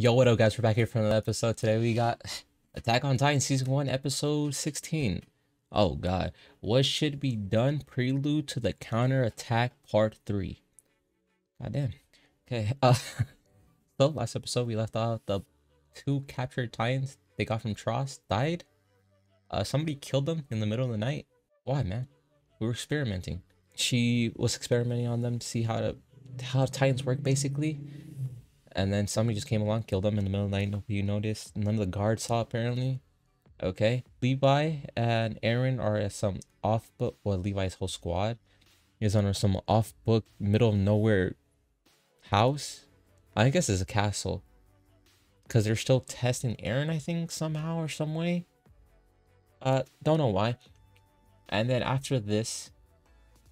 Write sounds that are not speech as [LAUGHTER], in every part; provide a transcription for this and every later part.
Yo, what up, guys? We're back here for another episode. Today we got [SIGHS] Attack on Titan Season 1, Episode 16. Oh, God. What should be done? Prelude to the Counter Attack Part 3. God damn. Okay. [LAUGHS] Uh, so, last episode we left off the two captured Titans they got from Trost died. Uh, somebody killed them in the middle of the night. Why, man? We were experimenting. She was experimenting on them to see how to how Titans work, basically and then somebody just came along, killed them in the middle of the night. Nobody noticed. None of the guards saw apparently. Okay, Levi and Eren are at some off book. Well, Levi's whole squad is under some off book, middle of nowhere house. I guess it's a castle because they're still testing Eren, I think somehow or some way. Uh, don't know why. And then after this,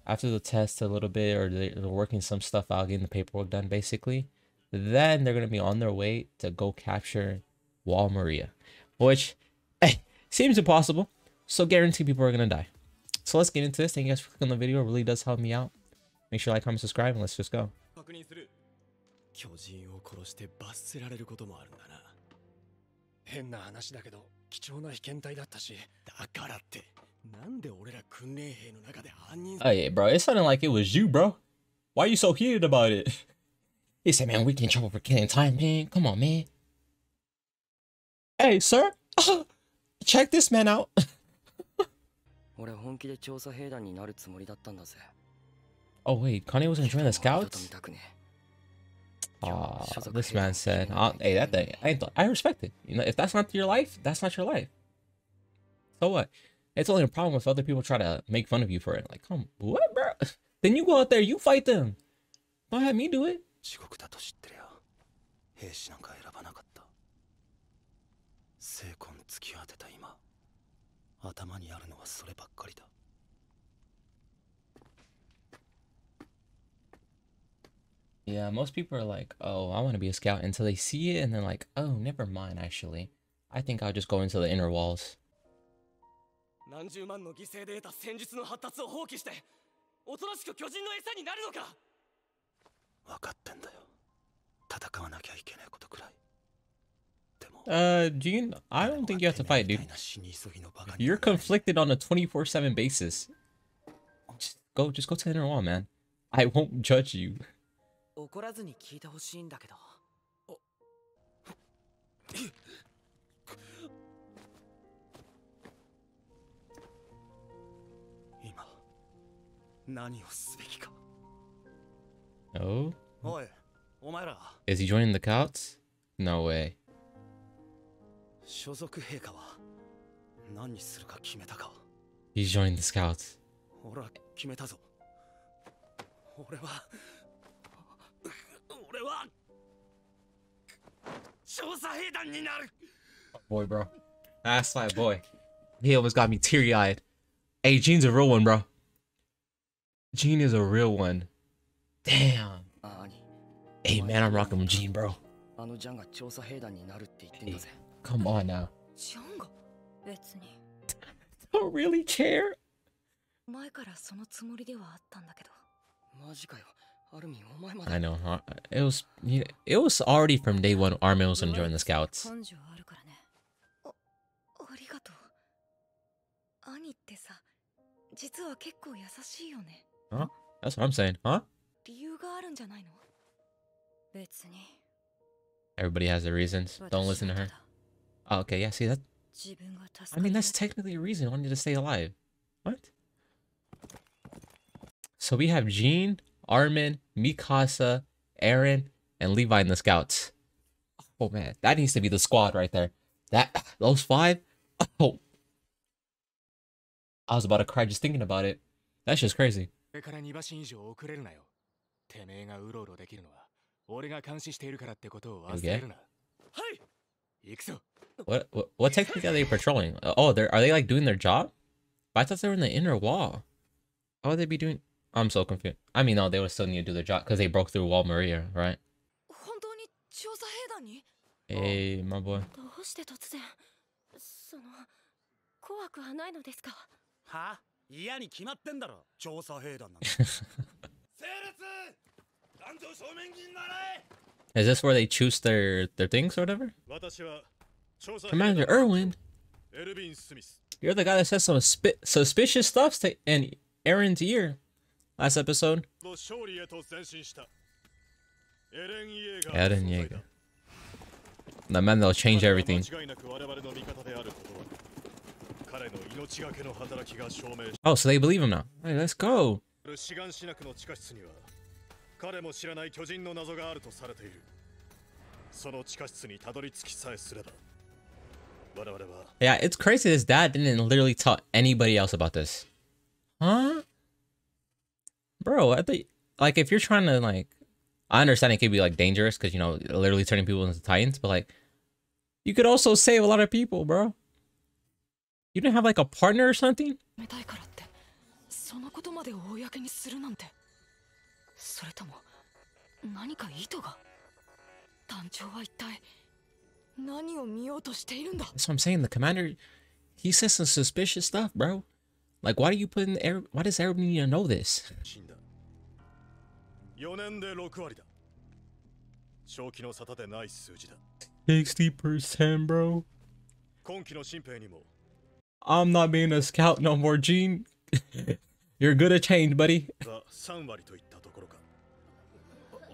after the test a little bit, or they're working some stuff out, getting the paperwork done, basically then they're going to be on their way to go capture Wall Maria, which [LAUGHS] eh, seems impossible. So guarantee people are going to die. So let's get into this. Thank you guys for clicking on the video. It really does help me out. Make sure you like, comment, subscribe, and let's just go. 巨人を殺して罰せられることもあるんだな変な話だけど貴重な被験体だったしだからってなんで俺ら訓練兵の中で犯人 Hey bro, it sounded like it was you bro Why are you so heated about it? [LAUGHS] He said, man, we get in trouble for killing time, man. Come on, man. Hey, sir. [LAUGHS] check this man out. [LAUGHS] oh, wait. Connie was gonna join the scouts? Oh, this man said, oh, hey, that thing, I, I respect it. You know, if that's not your life, that's not your life. So what? It's only a problem if other people try to make fun of you for it. Like, come, what, bro? [LAUGHS] Then you go out there, you fight them. Don't have me do it. 地獄だと知ってりゃ兵士なんか選ばなかった精魂突き当てた今頭にあるのはそればっかりだ Yeah, most people are like, oh, I want to be a scout until they see it and they're like, oh, never mind, actually. I think I'll just go into the inner walls. 何十万の犠牲で得た戦術の発達を放棄しておとなしく巨人の餌になるのか 分かってんだよ戦わなきゃいけないことくらい Uh, Gene, I don't think you have to fight, dude. You're conflicted on a 24-7 basis. Just go, just go to the inner wall, man. I won't judge you. 怒らずに聞いてほしいんだけど。今、何をすべきか。 Oh? Is he joining the Scouts? No way. He's joining the Scouts. boy, bro. That's my boy. He almost got me teary-eyed. Hey, Jean's a real one, bro. Jean is a real one. Damn. Hey man, I'm rocking with Jean, bro. Hey, come on now. [LAUGHS] Don't really care. I know, huh? It was it was already from day one Armin was enjoying the scouts. Huh? That's what I'm saying, huh? Everybody has their reasons. Don't listen to her. Oh, okay, yeah, see that? I mean, that's technically a reason I wanted to stay alive. What? So we have Jean, Armin, Mikasa, Eren, and Levi in the scouts. Oh man, that needs to be the squad right there. That those five. Oh, I was about to cry just thinking about it. That's just crazy. てめえがうろうろできるのは俺が監視しているからってことを忘れるな。はい。行くぞ。What, what what technique are they patrolling? Oh, they're are they like doing their job? But I thought they were in the inner wall. How would they be doing? I'm so confused. I mean, no, they would still need to do their job because they broke through Wall Maria, right? Hey, my boy. どうして突然その怖くはないのですかは嫌に決まってんだろ調査兵団なん Is this where they choose their their things or whatever? Commander Erwin, you're the guy that said some suspicious stuff to and Eren's ear last episode. Eren Yeager. That man that'll change everything. Oh, so they believe him now. Hey, let's go. 彼も知らない巨人の謎があるとされているその地下室にたどり着きさえすれば我々は Yeah, it's crazy. His dad didn't literally tell anybody else about this. Huh? Bro, I think like if you're trying to like, I understand it could be like dangerous because you know literally turning people into titans, but like, you could also save a lot of people, bro. You didn't have like a partner or something? それとも何か意図が団長は一体何を見ようとしているんだ That's what I'm saying. The commander, he says some suspicious stuff, bro. Like, why do you put in Arab? Why does everybody need to know this? 4年で6割だ。正気の沙汰でない数字だ。60% bro. 今期の新兵にも I'm not being a scout no more, Jean. [LAUGHS] You're good at change, buddy. 3割と言った。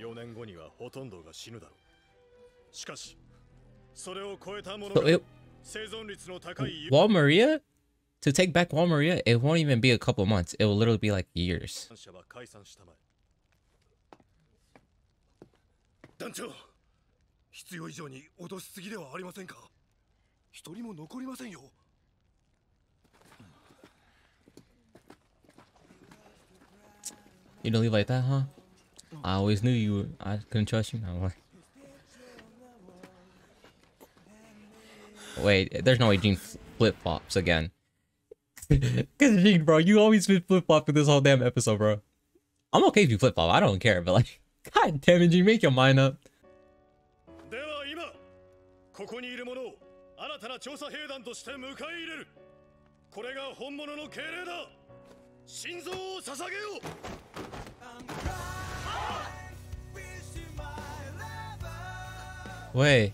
4年後にはほとんどが死ぬだろうしかしそれを超えたもの it, 生存率の高い Wall Maria, to take back Wall Maria, it won't even be a couple months. It will literally be like years. 団長必要以上に脅しすぎではありませんか一人も残りませんよ You don't leave like that, huh? I always knew you. Were, I couldn't trust you. I'm like, wait, there's no way Jean flip flops again. [LAUGHS] Cause Jean, bro, you always been flip flopping this whole damn episode, bro. I'm okay if you flip flop. I don't care, but like, [LAUGHS] god damn it, Jean, make your mind up. Wait.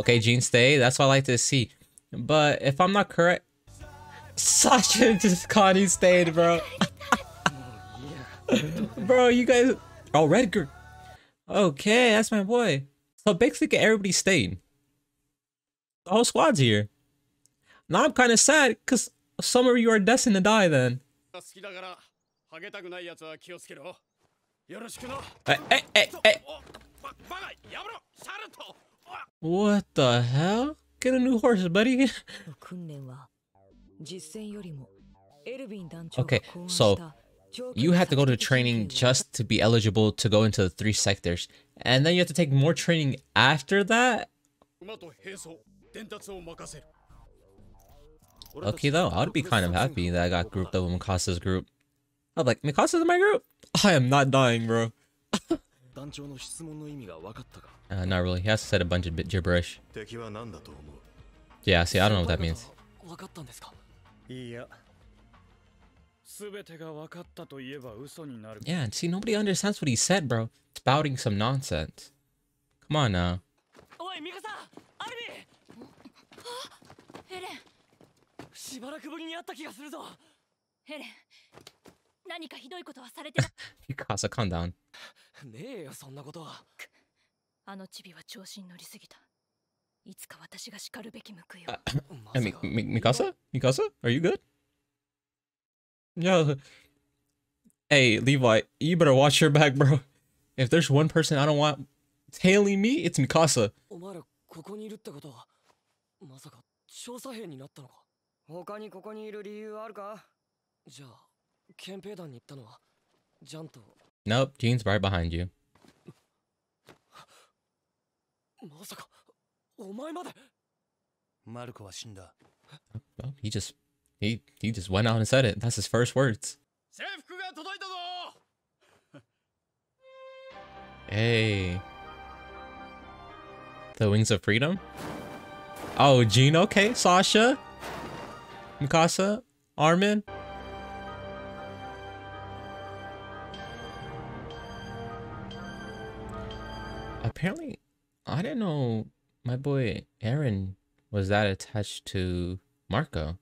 Okay, Jean, stay. That's what I like to see. But if I'm not correct, Sasha just Connie stayed, bro. [LAUGHS] bro, you guys. Oh, Redger. Okay, that's my boy. So basically, everybody stayed. The whole squad's here. Now I'm kind of sad because some of you are destined to die then. Hey, hey, hey, hey. What the hell? Get a new horse, buddy. okay, so you have to go to training just to be eligible to go into the three sectors. And then you have to take more training after that? Okay, though, I would be kind of happy that I got grouped up with Mikasa's group. I'm like, Mikasa's in my group? I am not dying, bro. [LAUGHS] 団長の質問の意味が分かったか uh, not really he has to said a bunch of bit gibberish 敵は何だと思う yeah see i don't know what that means 分かったんですかいや全てが分かったと言えば嘘になる yeah and see nobody understands what he said bro spouting some nonsense come on now おいミカさんアルビエレンーしばらくぶりに会った気がするぞエレン何かひどいことはされてな mikasa calm [LAUGHS] down ねえよそんなことはあのチビは調子に乗りすぎたいつか私が叱るべき報いをま Hey, さ Mi- か Mi- Mikasa? Mikasa? Are you good? Yeah. Hey, Levi, you better watch your back, bro. If there's one person I don't want tailing me, it's Mikasa. お前らここにいるってことはまさか調査兵になったのか他にここにいる理由あるかじゃあ憲兵団に行ったのはジャンと Nope, Jean's right behind you. Oh, he just he he just went out and said it. That's his first words. Hey. The Wings of Freedom? Oh, Jean, okay, Sasha, Mikasa, Armin. apparently, I didn't know my boy Eren was that attached to Marco.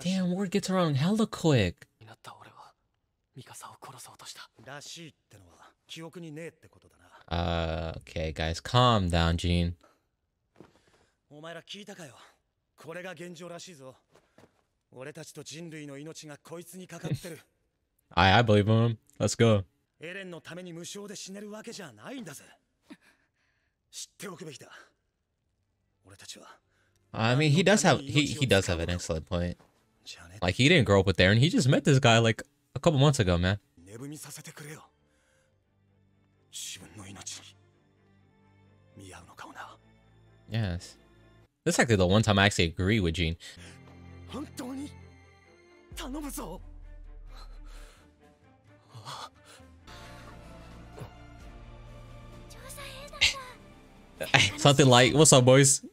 Damn, word gets around hella quick. ミカサを殺そうとした。らしいってのは記憶にねえってことだな。あ、uh, okay, guys, calm down, Jean. I [LAUGHS] I believe him. Let's go. エレンのために無償で死ねるわけじゃないんだぜ知っておくべきだ俺たちは I mean, he does have he he does have an excellent point. Like he didn't grow up with Aaron. He just met this guy like a couple months ago, man. 寝踏みさせてくれよ自分の命に見合うのかもな Yes. This is actually the one time I actually agree with Gene. 本当に頼むぞ [LAUGHS] something like, what's up, boys?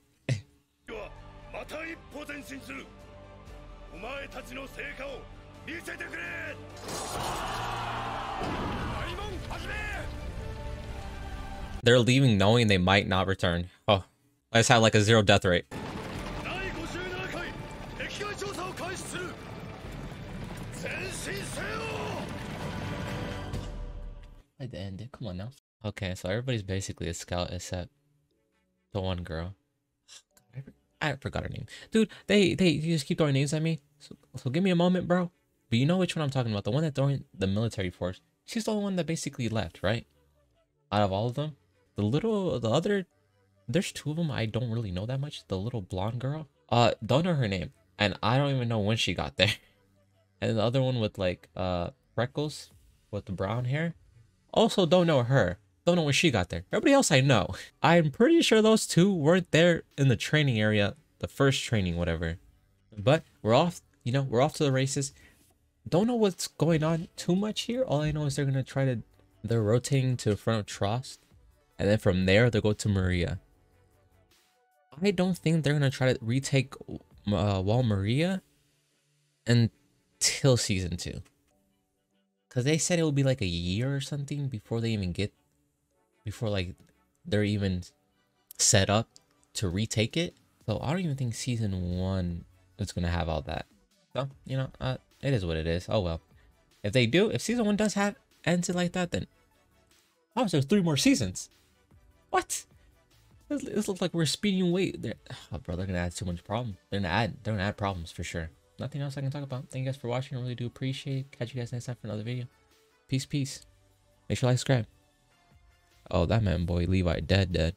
They're leaving knowing they might not return. Oh, I just had like a zero death rate. At the end, come on now. Okay, so everybody's basically a scout except the one girl. I forgot her name, dude. They they just keep throwing names at me. So, so give me a moment, bro. But you know which one I'm talking about. The one that joined the military force. She's the only one that basically left, right? Out of all of them, the little the other, there's two of them. I don't really know that much. The little blonde girl. Uh, don't know her name, and I don't even know when she got there. [LAUGHS] And the other one with like uh freckles, with the brown hair. Also, don't know her. Don't know when she got there. Everybody else I know. I'm pretty sure those two weren't there in the training area, the first training, whatever. But we're off, you know, we're off to the races. Don't know what's going on too much here. All I know is they're gonna try to, they're rotating to the front of Trost, and then from there they'll go to Maria. I don't think they're gonna try to retake uh, Wall Maria until season two. Cause they said it would be like a year or something before they even get, before like they're even set up to retake it. So I don't even think season one is gonna have all that. So you know, uh, it is what it is. Oh well. If they do, if season one does have ends it like that, then oh, there three more seasons? What? This, this looks like we're speeding way. They're, oh, bro, they're gonna add too much problem. They're gonna add. They're gonna add problems for sure. Nothing else I can talk about. Thank you guys for watching. I really do appreciate. it. Catch you guys next time for another video. Peace, peace. Make sure you like, subscribe. Oh, that man, boy, Levi, dead, dead.